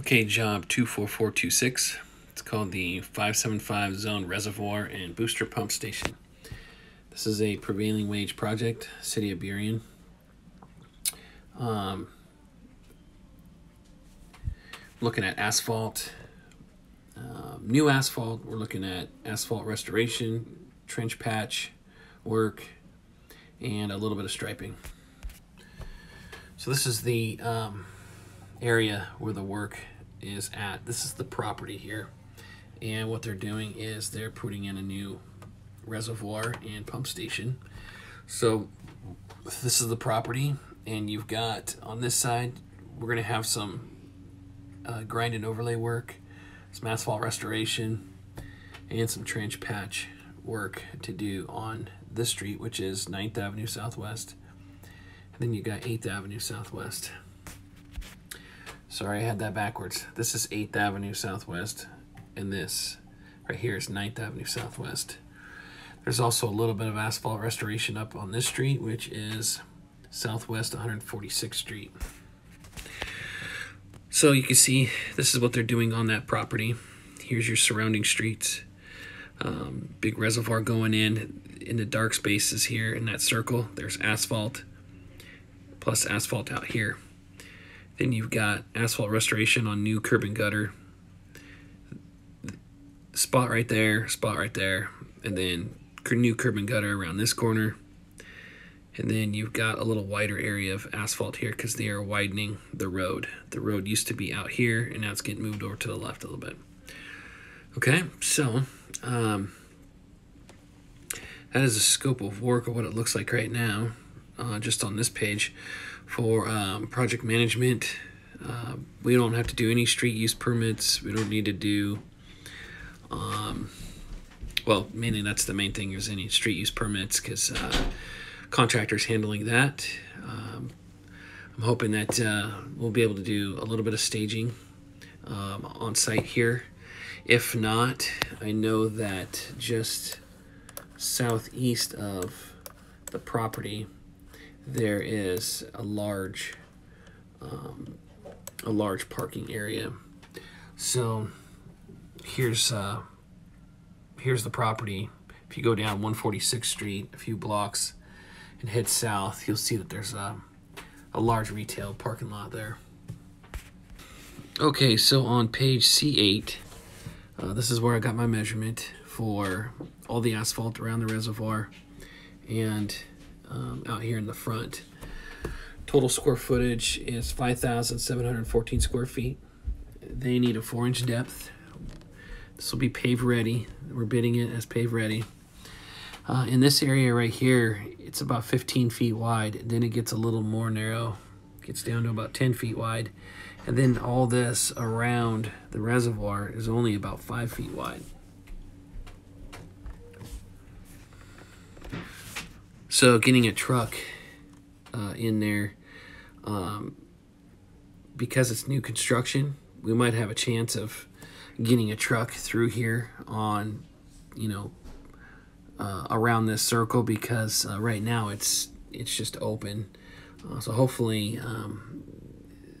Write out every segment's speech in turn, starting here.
Okay, job 24426. It's called the 575 Zone Reservoir and Booster Pump Station. This is a prevailing wage project, City of Burien. Um, looking at asphalt, um, new asphalt. We're looking at asphalt restoration, trench patch work, and a little bit of striping. So this is the um, area where the work is at. This is the property here. And what they're doing is they're putting in a new reservoir and pump station. So this is the property and you've got on this side, we're gonna have some uh, grind and overlay work, some asphalt restoration, and some trench patch work to do on this street, which is 9th Avenue Southwest. And then you got 8th Avenue Southwest. Sorry, I had that backwards. This is 8th Avenue Southwest, and this right here is 9th Avenue Southwest. There's also a little bit of asphalt restoration up on this street, which is Southwest 146th Street. So you can see this is what they're doing on that property. Here's your surrounding streets. Um, big reservoir going in in the dark spaces here in that circle. There's asphalt plus asphalt out here. Then you've got asphalt restoration on new curb and gutter. Spot right there, spot right there, and then new curb and gutter around this corner. And then you've got a little wider area of asphalt here because they are widening the road. The road used to be out here and now it's getting moved over to the left a little bit. Okay, so um, that is the scope of work of what it looks like right now, uh, just on this page for um, project management. Uh, we don't have to do any street use permits. We don't need to do, um, well, mainly that's the main thing is any street use permits because uh, contractors handling that. Um, I'm hoping that uh, we'll be able to do a little bit of staging um, on site here. If not, I know that just southeast of the property, there is a large um, a large parking area. So here's uh, here's the property. If you go down 146th Street a few blocks and head south, you'll see that there's a, a large retail parking lot there. Okay, so on page C8, uh, this is where I got my measurement for all the asphalt around the reservoir and um, out here in the front. Total square footage is 5,714 square feet. They need a four inch depth. This will be pave ready. We're bidding it as pave ready. Uh, in this area right here, it's about 15 feet wide. Then it gets a little more narrow. Gets down to about 10 feet wide. And then all this around the reservoir is only about five feet wide. So getting a truck uh, in there, um, because it's new construction, we might have a chance of getting a truck through here on, you know, uh, around this circle because uh, right now it's it's just open. Uh, so hopefully um,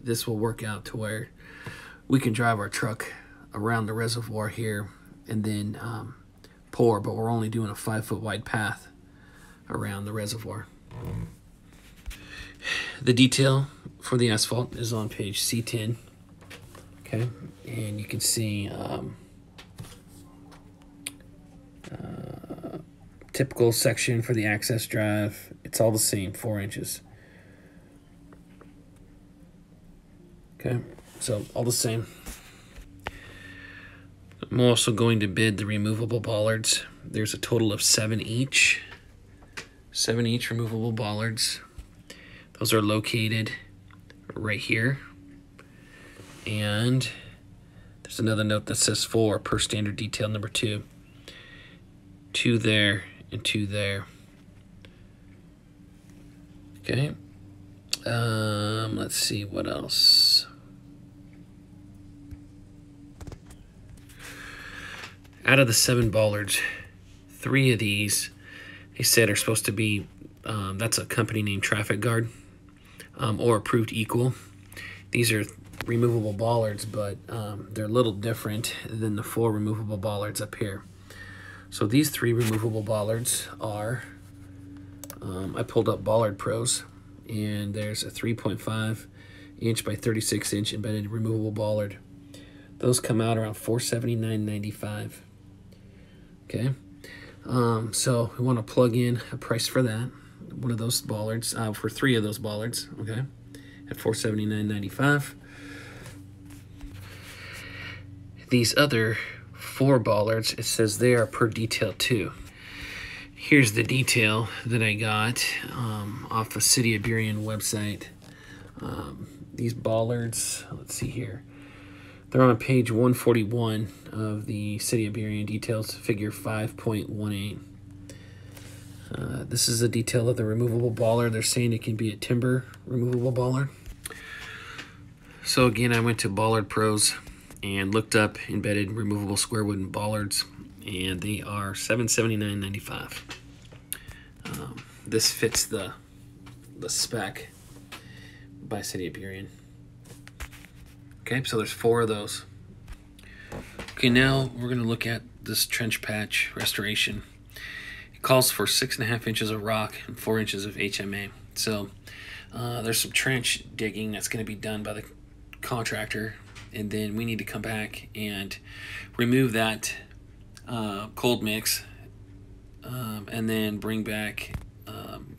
this will work out to where we can drive our truck around the reservoir here and then um, pour, but we're only doing a five foot wide path around the reservoir. The detail for the asphalt is on page C10. Okay, and you can see um, uh, typical section for the access drive. It's all the same, four inches. Okay, so all the same. I'm also going to bid the removable bollards. There's a total of seven each. Seven each removable bollards. Those are located right here. And there's another note that says four per standard detail number two. Two there and two there. Okay. Um, let's see what else. Out of the seven bollards, three of these they said are supposed to be, um, that's a company named Traffic Guard um, or Approved Equal. These are removable bollards, but um, they're a little different than the four removable bollards up here. So these three removable bollards are, um, I pulled up Bollard Pros, and there's a 3.5 inch by 36 inch embedded removable bollard. Those come out around 479.95. Okay, um, so we want to plug in a price for that. One of those bollards uh, for three of those bollards. Okay, at 479.95. These other four bollards, it says they are per detail too. Here's the detail that I got um, off the City of Burien website. Um, these bollards, let's see here. They're on page 141 of the City of Burien details, figure 5.18. Uh, this is a detail of the removable bollard. They're saying it can be a timber removable bollard. So again, I went to Bollard Pros and looked up embedded removable square wooden bollards, and they are $779.95. Um, this fits the the spec by City of Burien. Okay, so there's four of those. Okay, now we're going to look at this trench patch restoration. It calls for six and a half inches of rock and four inches of HMA. So uh, there's some trench digging that's going to be done by the contractor, and then we need to come back and remove that uh, cold mix, um, and then bring back um,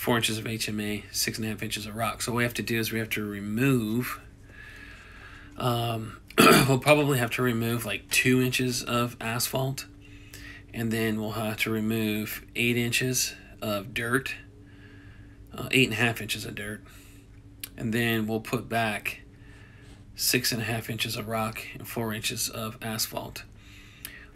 four inches of HMA, six and a half inches of rock. So what we have to do is we have to remove. Um, we'll probably have to remove like two inches of asphalt, and then we'll have to remove eight inches of dirt, uh, eight and a half inches of dirt, and then we'll put back six and a half inches of rock and four inches of asphalt.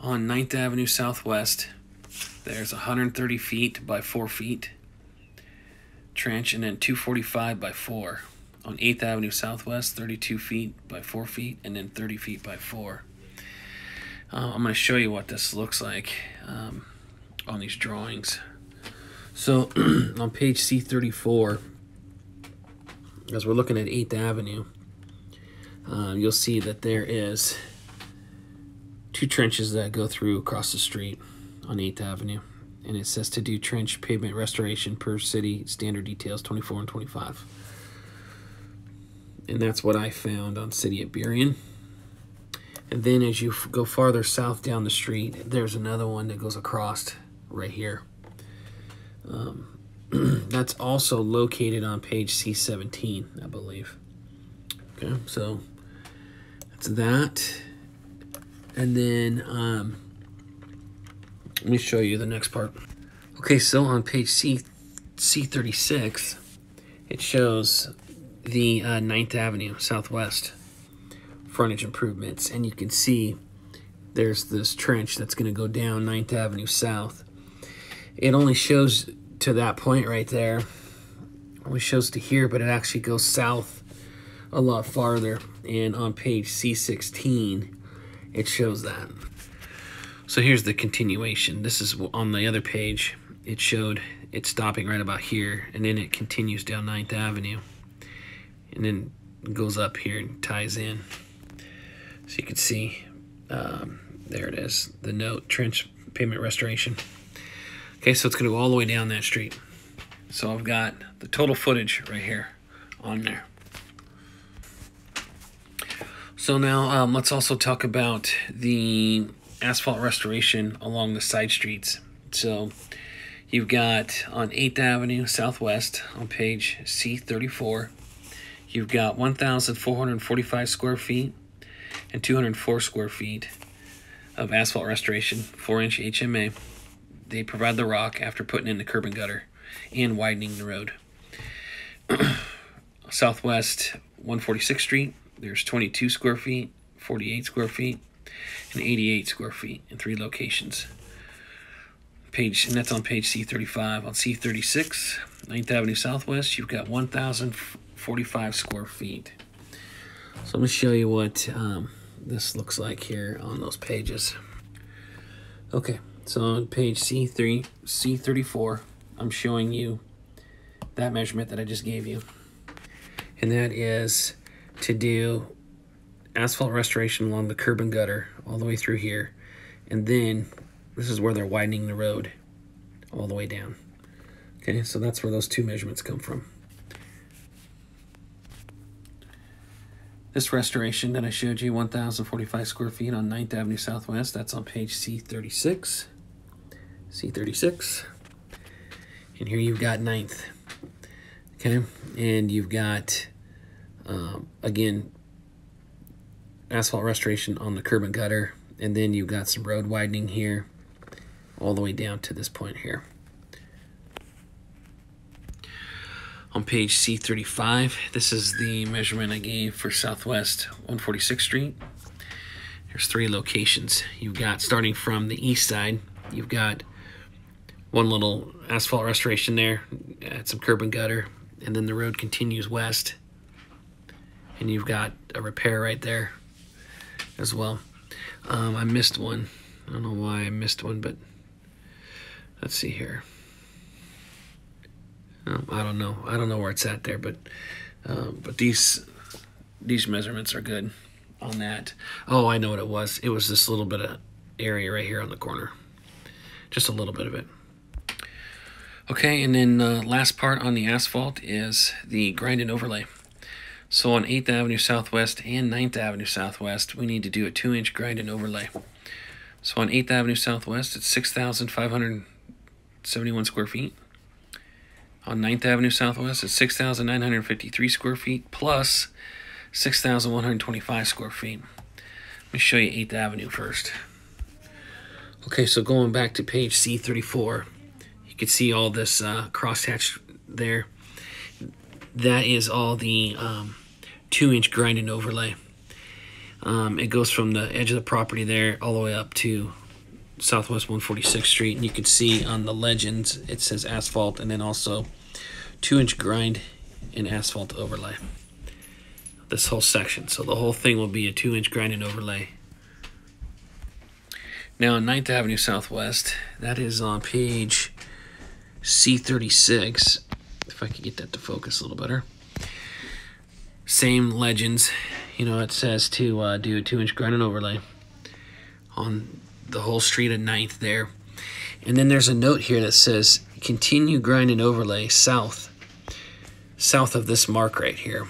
On 9th Avenue Southwest, there's 130 feet by 4 feet trench, and then 245 by 4. On 8th Avenue Southwest, 32 feet by 4 feet, and then 30 feet by 4. Uh, I'm going to show you what this looks like um, on these drawings. So on page C34, as we're looking at 8th Avenue, uh, you'll see that there is two trenches that go through across the street on 8th Avenue. And it says to do trench pavement restoration per city standard details 24 and 25. And that's what I found on City of Burien. And then as you go farther south down the street, there's another one that goes across right here. Um, that's also located on page C17, I believe. Okay, so that's that. And then um, let me show you the next part. Okay, so on page C C36, it shows the uh, 9th Avenue Southwest frontage improvements, and you can see there's this trench that's going to go down 9th Avenue South. It only shows to that point right there. Only shows to here, but it actually goes south a lot farther. And on page C16, it shows that. So here's the continuation. This is on the other page. It showed it stopping right about here, and then it continues down 9th Avenue, and then goes up here and ties in. So you can see, um, there it is, the note, trench pavement restoration. Okay, so it's going to go all the way down that street. So I've got the total footage right here on there. So now um, let's also talk about the asphalt restoration along the side streets. So you've got on 8th Avenue Southwest on page C34, you've got 1,445 square feet and 204 square feet of asphalt restoration, 4 inch HMA. They provide the rock after putting in the curb and gutter and widening the road. Southwest 146th Street, there's 22 square feet, 48 square feet, and 88 square feet in three locations. Page, and that's on page C35. On C36, 9th Avenue Southwest, you've got 1,045 square feet. So let me show you what um, this looks like here on those pages. Okay, so on page C3, C34, I'm showing you that measurement that I just gave you. And that is to do asphalt restoration along the curb and gutter all the way through here. And then this is where they're widening the road all the way down. Okay, so that's where those two measurements come from. This restoration that I showed you, 1,045 square feet on 9th Avenue Southwest, that's on page C36. C36. And here you've got 9th. Okay, and you've got, um, again, asphalt restoration on the curb and gutter, and then you've got some road widening here all the way down to this point here. On page C35, this is the measurement I gave for Southwest 146th Street. There's three locations. You've got, starting from the east side, you've got one little asphalt restoration there, add some curb and gutter, and then the road continues west. And you've got a repair right there as well. Um, I missed one. I don't know why I missed one, but let's see here. Um, I don't know. I don't know where it's at there, but um, but these these measurements are good on that. Oh, I know what it was. It was this little bit of area right here on the corner, just a little bit of it. Okay, and then uh, last part on the asphalt is the grind and overlay. So on 8th Avenue Southwest and 9th Avenue Southwest, we need to do a 2-inch grind and overlay. So on 8th Avenue Southwest, it's 6,571 square feet. On 9th Avenue Southwest, it's 6,953 square feet plus 6,125 square feet. Let me show you 8th Avenue first. Okay, so going back to page C34, you can see all this uh, crosshatch there. That is all the um, two inch grind and overlay. Um, it goes from the edge of the property there all the way up to Southwest 146th Street. And you can see on the legends it says asphalt and then also two inch grind and asphalt overlay. This whole section. So the whole thing will be a two inch grind and overlay. Now on 9th Avenue Southwest, that is on page C36. If I could get that to focus a little better same legends. You know, it says to uh, do a two inch grinding overlay on the whole street at Ninth there. And then there's a note here that says continue grinding overlay south, south of this mark right here.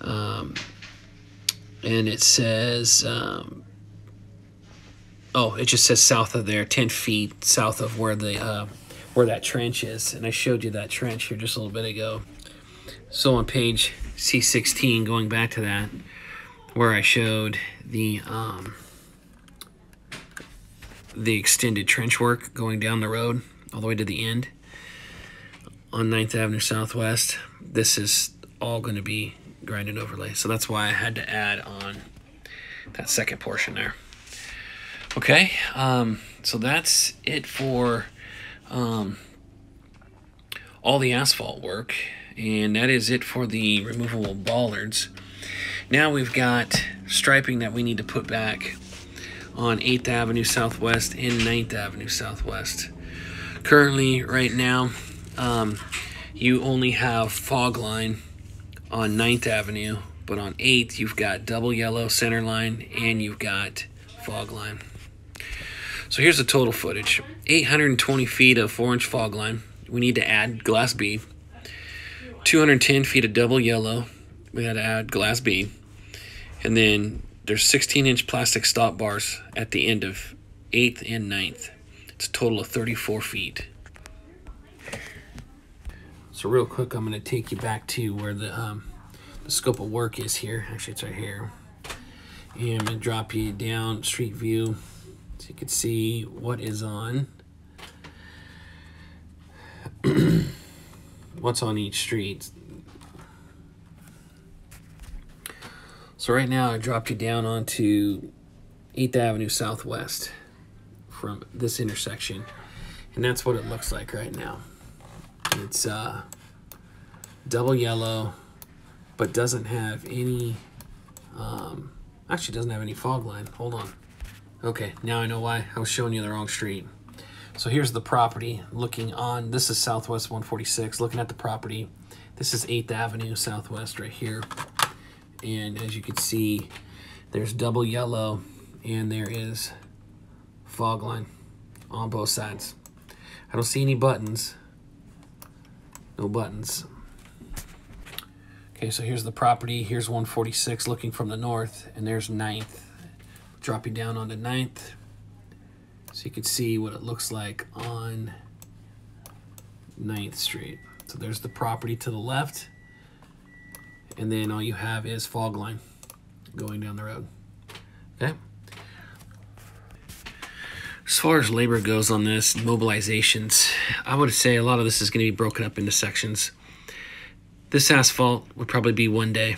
Um, and it says, um, oh, it just says south of there, 10 feet south of where the uh, where that trench is. And I showed you that trench here just a little bit ago. So on page C16, going back to that, where I showed the um, the extended trench work going down the road all the way to the end on 9th Avenue Southwest. This is all going to be grinded overlay. So that's why I had to add on that second portion there. Okay, um, so that's it for um, all the asphalt work. And that is it for the removable bollards. Now we've got striping that we need to put back on 8th Avenue Southwest and 9th Avenue Southwest. Currently, right now, um, you only have fog line on 9th Avenue, but on 8th, you've got double yellow center line and you've got fog line. So here's the total footage 820 feet of 4 inch fog line. We need to add glass bead. 210 feet of double yellow. We had to add glass bead. And then there's 16 inch plastic stop bars at the end of 8th and 9th. It's a total of 34 feet. So real quick, I'm going to take you back to where the, um, the scope of work is here. Actually, it's right here. And I'm going to drop you down street view so you can see what is on. what's on each street. So right now I dropped you down onto 8th Avenue Southwest from this intersection. And that's what it looks like right now. It's uh, double yellow, but doesn't have any, um, actually doesn't have any fog line. Hold on. Okay, now I know why I was showing you the wrong street. So here's the property looking on, this is Southwest 146, looking at the property. This is 8th Avenue Southwest right here. And as you can see, there's double yellow and there is fog line on both sides. I don't see any buttons. No buttons. Okay, so here's the property. Here's 146 looking from the north, and there's 9th. Dropping down onto 9th so you can see what it looks like on 9th Street. So there's the property to the left, and then all you have is fog line going down the road. Okay. As far as labor goes on this, mobilizations, I would say a lot of this is going to be broken up into sections. This asphalt would probably be one day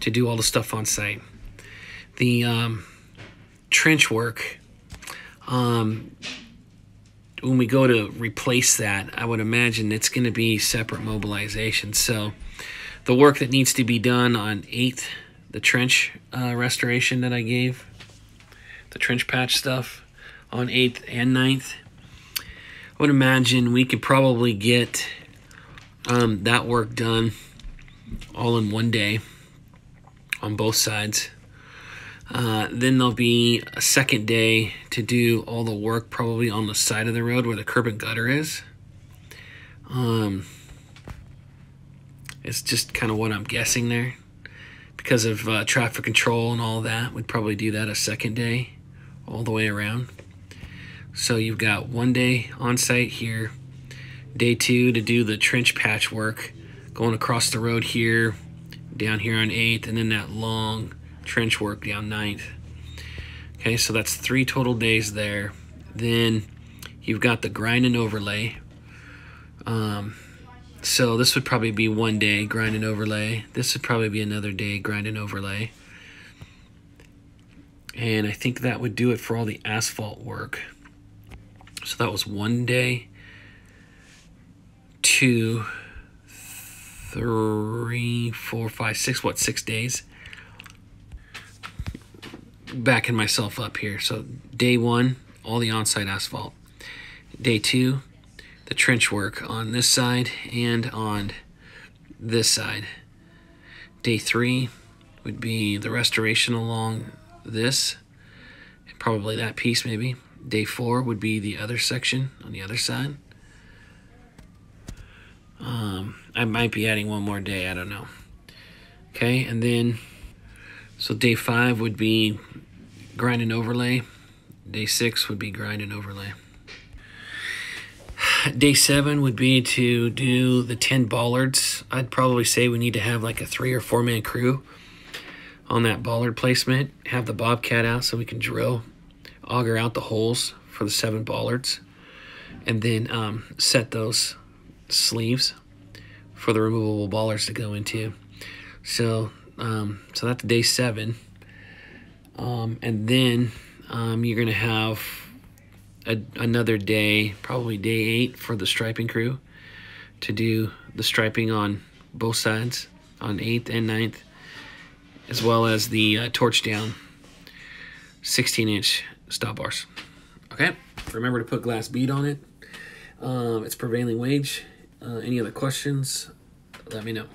to do all the stuff on site. The um, trench work, um, when we go to replace that, I would imagine it's going to be separate mobilization. So the work that needs to be done on 8th, the trench uh, restoration that I gave, the trench patch stuff on 8th and 9th, I would imagine we could probably get um, that work done all in one day on both sides. Uh, then there'll be a second day to do all the work probably on the side of the road where the curb and gutter is. Um, it's just kind of what I'm guessing there. Because of uh, traffic control and all that, we'd probably do that a second day all the way around. So you've got one day on site here, day two to do the trench patch work, going across the road here, down here on 8th, and then that long trench work down 9th. Okay, so that's three total days there. Then you've got the grind and overlay. Um, so this would probably be one day grind and overlay. This would probably be another day grind and overlay. And I think that would do it for all the asphalt work. So that was one day, two, three, four, five, six, what, six days? Backing myself up here. So day one, all the on-site asphalt. Day two, the trench work on this side and on this side. Day three would be the restoration along this, probably that piece maybe. Day four would be the other section on the other side. Um, I might be adding one more day, I don't know. Okay, and then, so day five would be grind and overlay. Day six would be grind and overlay. Day seven would be to do the 10 bollards. I'd probably say we need to have like a three or four man crew on that bollard placement. Have the bobcat out so we can drill, auger out the holes for the seven bollards, and then um, set those sleeves for the removable bollards to go into. So, um, so that's day seven. Um, and then um, you're going to have a, another day, probably day eight, for the striping crew to do the striping on both sides on 8th and 9th, as well as the uh, torch down 16 inch stop bars. Okay, remember to put glass bead on it. Um, it's prevailing wage. Uh, any other questions? Let me know.